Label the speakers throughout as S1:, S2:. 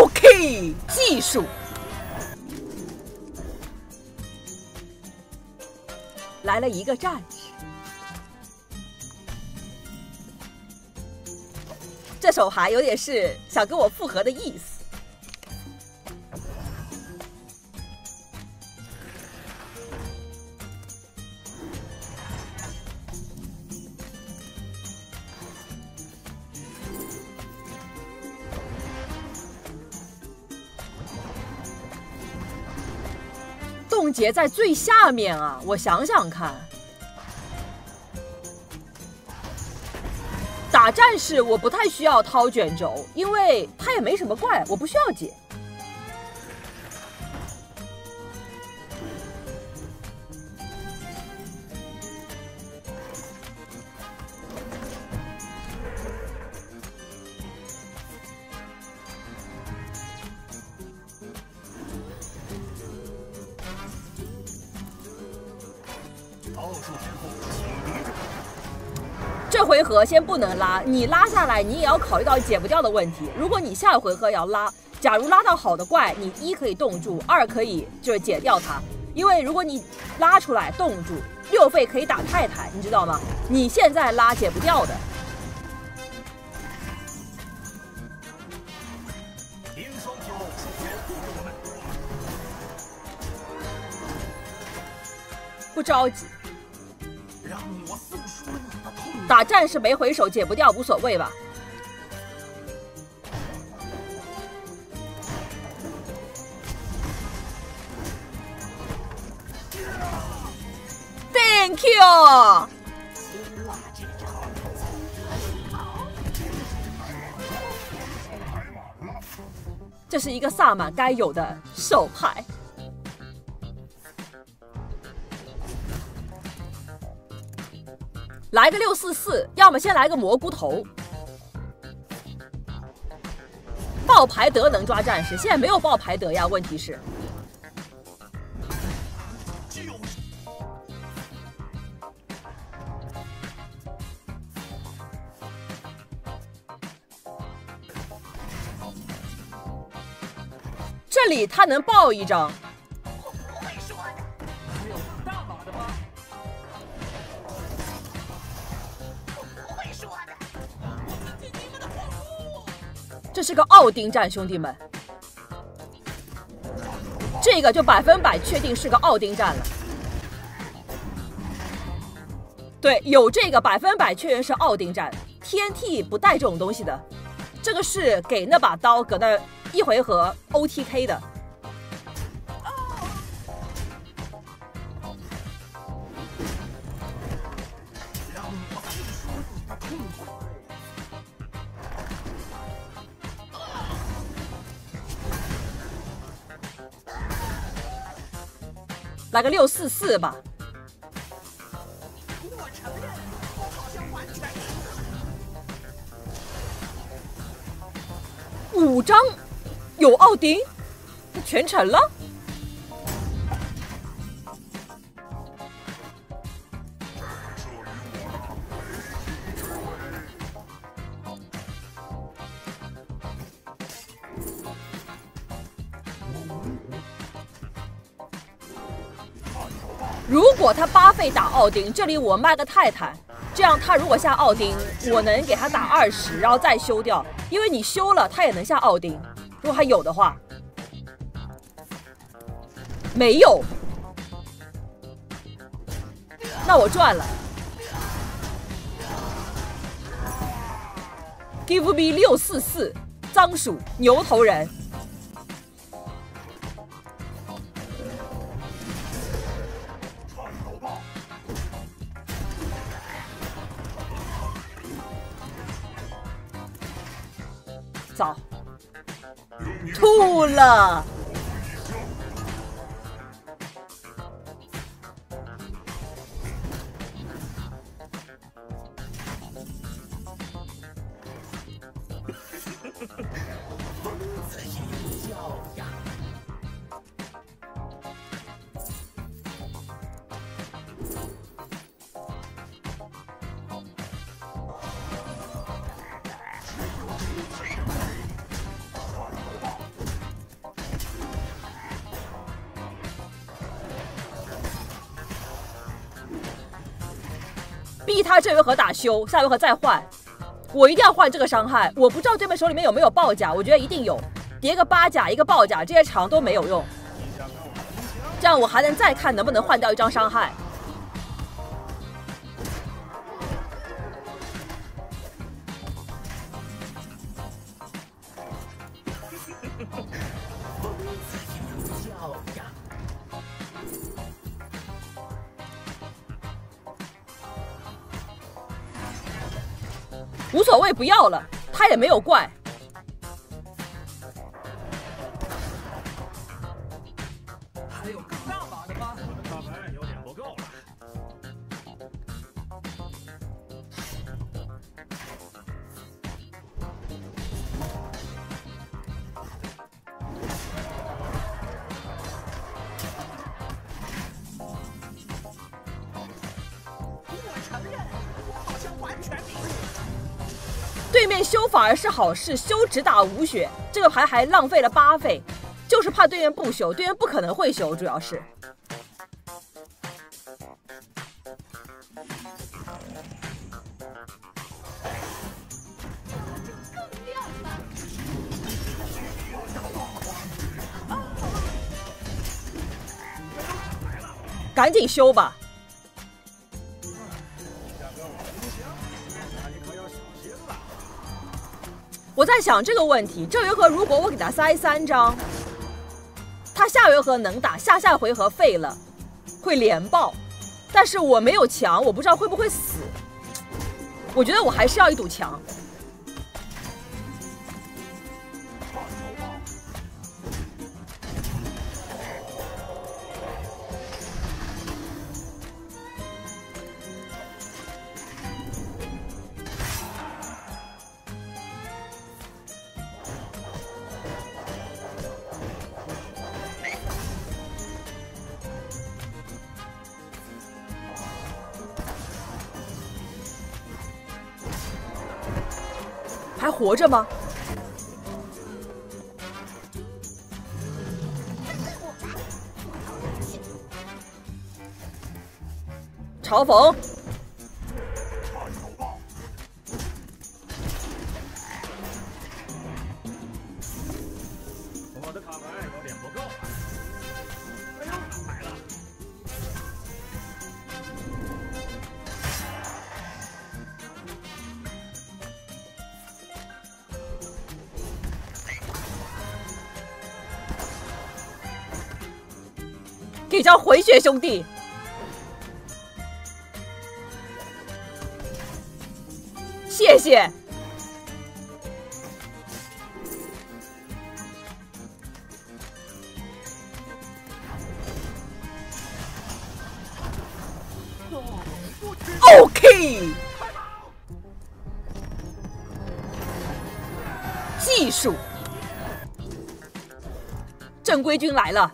S1: OK，技术。来了一个战士，这手牌有点是想跟我复合的意思。冻结在最下面啊！我想想看，打战士我不太需要掏卷轴，因为他也没什么怪，我不需要解。先不能拉，你拉下来，你也要考虑到解不掉的问题。如果你下一回合要拉，假如拉到好的怪，你一可以冻住，二可以就是解掉它。因为如果你拉出来冻住，六费可以打太太，你知道吗？你现在拉解不掉的。不着急。打战士没回手解不掉无所谓吧？Thank you。这是一个萨满该有的手牌。来个六四四，要么先来个蘑菇头。爆牌德能抓战士，现在没有爆牌德呀。问题是，这里他能爆一张。是个奥丁战，兄弟们，这个就百分百确定是个奥丁战了。对，有这个百分百确认是奥丁战，天替不带这种东西的，这个是给那把刀搁那一回合 OTK 的。来个六四四吧。五张有奥丁，全沉了。费打奥丁，这里我卖个泰坦，这样他如果下奥丁，我能给他打二十，然后再修掉，因为你修了他也能下奥丁。如果还有的话，没有，那我赚了。Give me 六四四，脏鼠牛头人。吐逼他这回合打修，下回合再换。我一定要换这个伤害。我不知道对面手里面有没有爆甲，我觉得一定有，叠个八甲一个爆甲，这些长都没有用。这样我还能再看能不能换掉一张伤害。无所谓，不要了，他也没有怪。对面修反而是好事，修只打五血，这个牌还浪费了八费，就是怕对面不修，对面不可能会修，主要是。赶紧修吧！在想这个问题，这回合如果我给他塞三张，他下回合能打，下下回合废了，会连爆。但是我没有墙，我不知道会不会死。我觉得我还是要一堵墙。活着吗？嘲讽，回血兄弟。谢谢。OK，技术，正规军来了。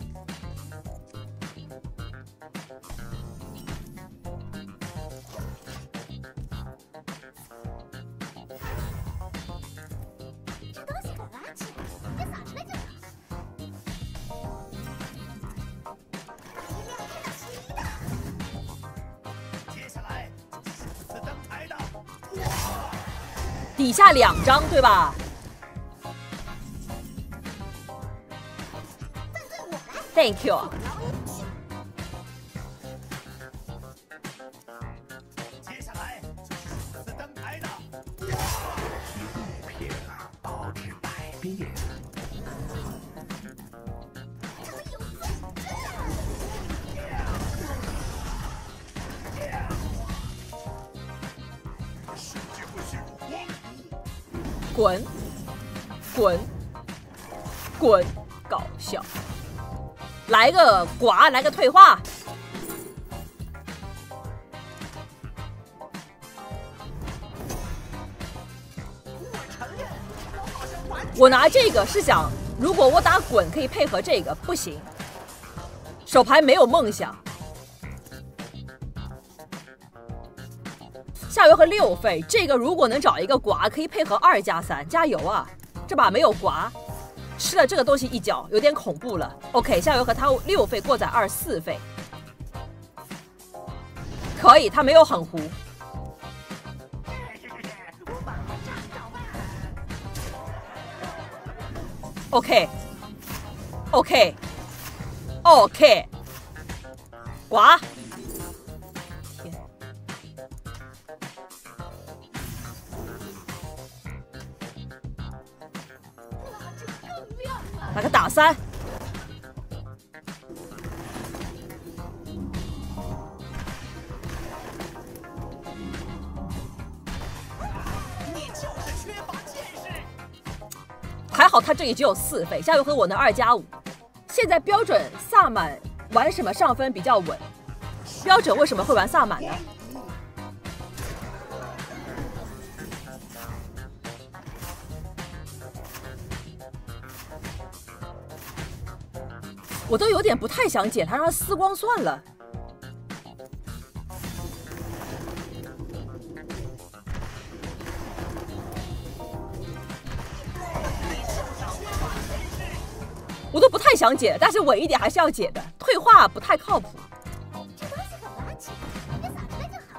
S1: 底下两张对吧？Thank you。
S2: 来
S1: 个寡，来个退化。
S2: 我，
S1: 拿这个是想，如果我打滚可以配合这个，不行，手牌没有梦想。下回合六费，这个如果能找一个寡，可以配合二加三，加油啊！这把没有寡，吃了这个东西一脚，有点恐怖了。OK，下油和他六费过载二十四费，可以，他没有很糊。OK，OK，OK，呱。来个打三。还好他这里只有四费，下回合我能二加五。现在标准萨满玩什么上分比较稳？标准为什么会玩萨满呢？我都有点不太想解他，让他撕光算了。我都不太想解，但是稳一点还是要解的。退化不太靠谱。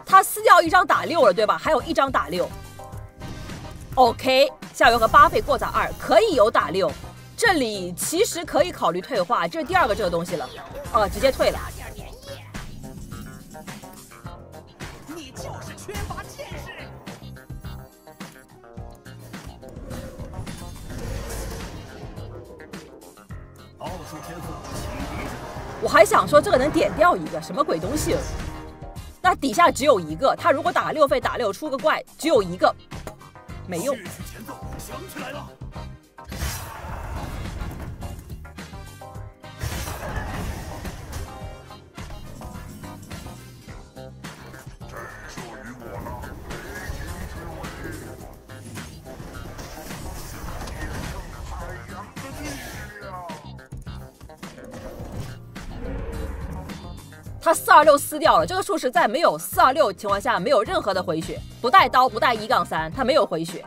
S1: 他撕掉一张打六了，对吧？还有一张打六。OK，下回合八费过早二，可以有打六。这里其实可以考虑退化，这是第二个这个东西了。哦、直接退了。
S2: 你就是缺乏见识。奥数天赋启迪者，
S1: 我还想说这个能点掉一个什么鬼东西？那底下只有一个，他如果打六费打六出个怪，只有一个，没用。他四二六撕掉了，这个术士在没有四二六情况下没有任何的回血，不带刀不带一杠三，他没有回血。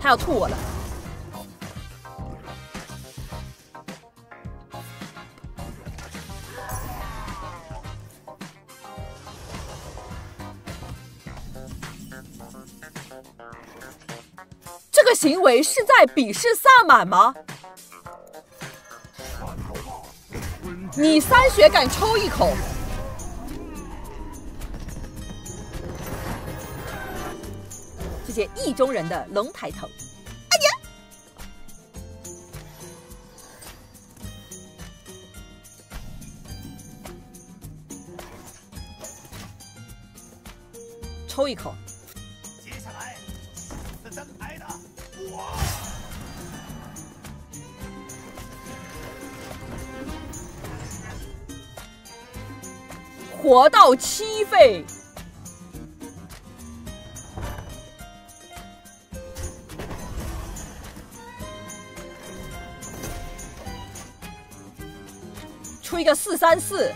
S1: 他要吐我了。这个行为是在鄙视萨满吗？你三血敢抽一口？谢谢意中人的龙抬头。哎呀！抽一口，活到七费。出一个四三四，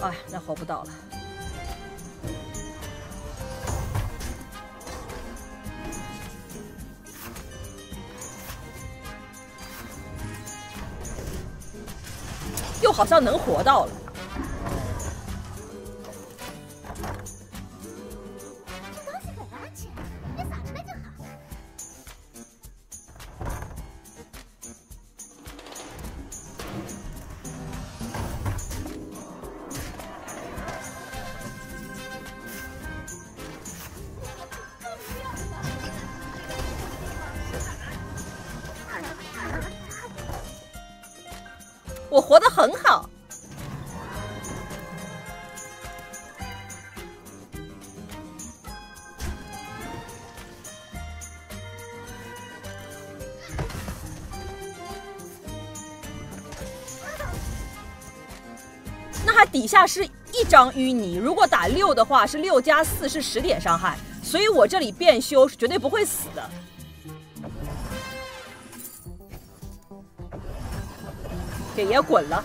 S1: 哎，那活不到了。好像能活到了。我活得很好。那它底下是一张淤泥，如果打六的话是六加四是十点伤害，所以我这里变修是绝对不会死的。给爷滚了！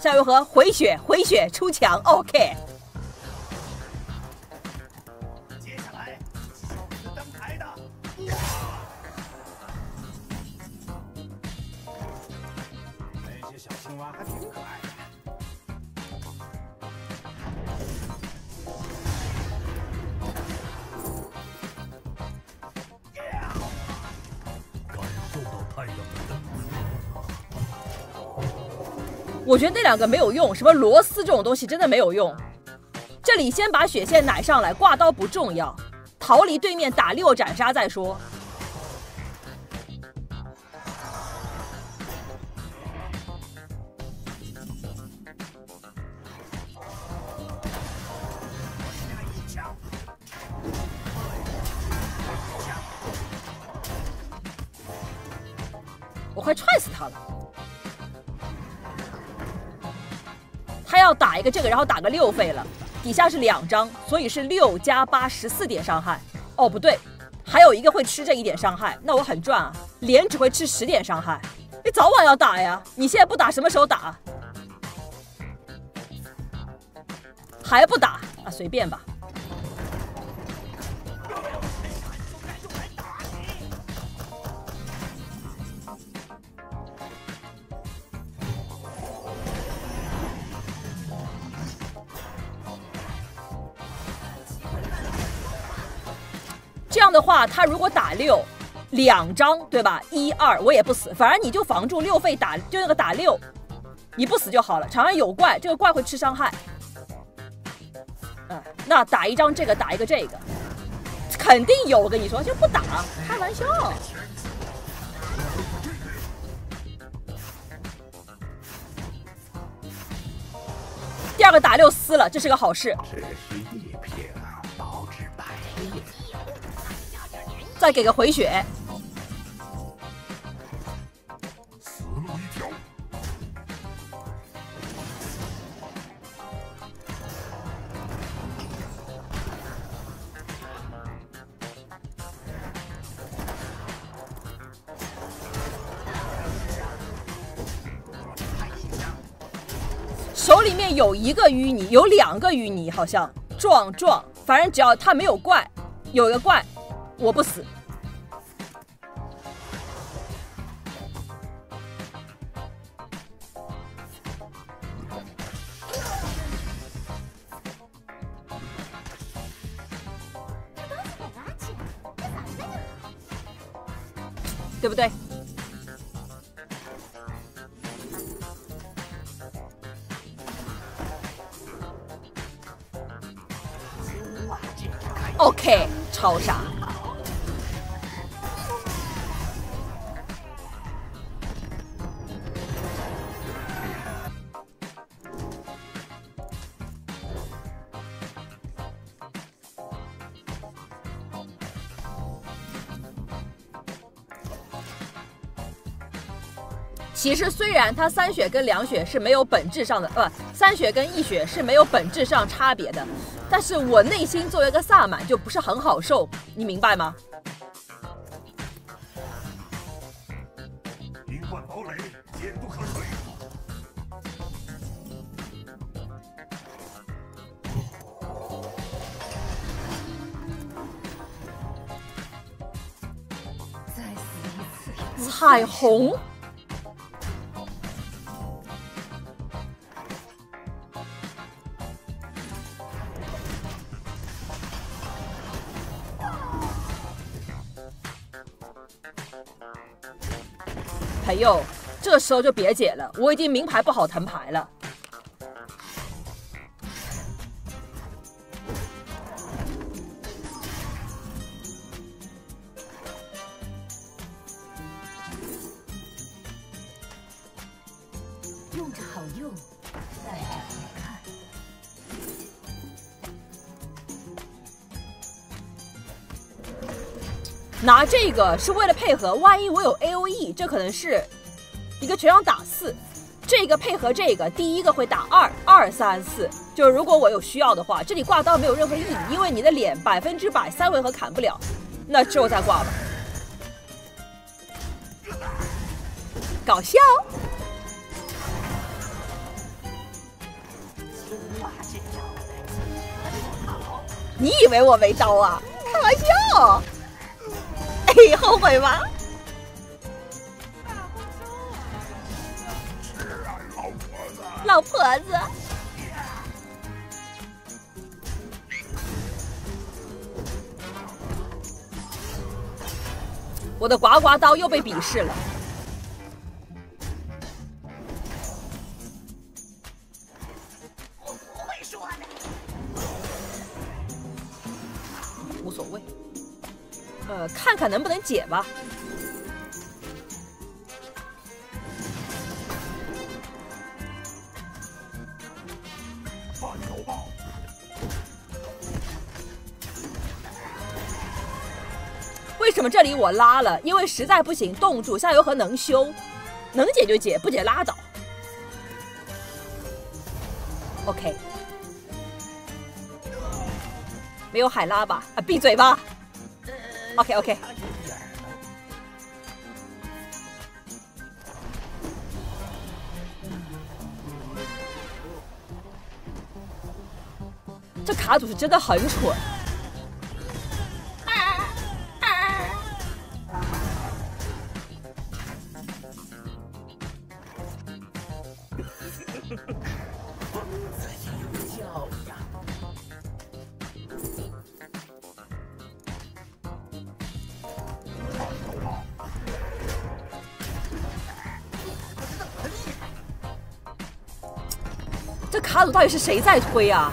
S1: 下回合回血回血出墙，OK。
S2: 接下来是登台的。那些小
S3: 青蛙还挺可爱
S1: 我觉得那两个没有用，什么螺丝这种东西真的没有用。这里先把血线奶上来，挂刀不重要，逃离对面打六斩杀再说。我快踹死他了！要打一个这个，然后打个六费了，底下是两张，所以是六加八十四点伤害。哦，不对，还有一个会吃这一点伤害，那我很赚啊，连只会吃十点伤害。你早晚要打呀，你现在不打什么时候打？还不打啊？随便吧。这样的话，他如果打六，两张对吧？一二我也不死，反正你就防住六费打，就那个打六，你不死就好了。场上有怪，这个怪会吃伤害。嗯，那打一张这个，打一个这个，肯定有。我跟你说，就不打，开玩笑。第二个打六撕了，这是个好事。再给个回血，
S2: 死路一条。
S1: 手里面有一个淤泥，有两个淤泥，好像撞撞，反正只要他没有怪，有一个怪，我不死。对不对？OK，超傻。其实虽然它三血跟两血是没有本质上的，呃，三血跟一血是没有本质上差别的，但是我内心作为一个萨满就不是很好受，你明白吗？
S2: 银冠堡垒坚不可摧。
S1: 彩虹，朋友，这时候就别解了，我已经名牌不好腾牌了。拿这个是为了配合，万一我有 A O E，这可能是一个全场打四，这个配合这个，第一个会打二二三四，就是如果我有需要的话，这里挂刀没有任何意义，因为你的脸百分之百三回合砍不了，那之后再挂吧。搞笑，你以为我没刀啊？开玩笑。你，后悔吗？老婆子。我的刮刮刀又被鄙视了。我不会说无所谓，呃，看看能不能解吧。为什么这里我拉了？因为实在不行，冻住下游河能修，能解就解，不解拉倒。OK，没有海拉吧？啊，闭嘴吧。OK OK，这卡组是真的很蠢。这是谁在推啊？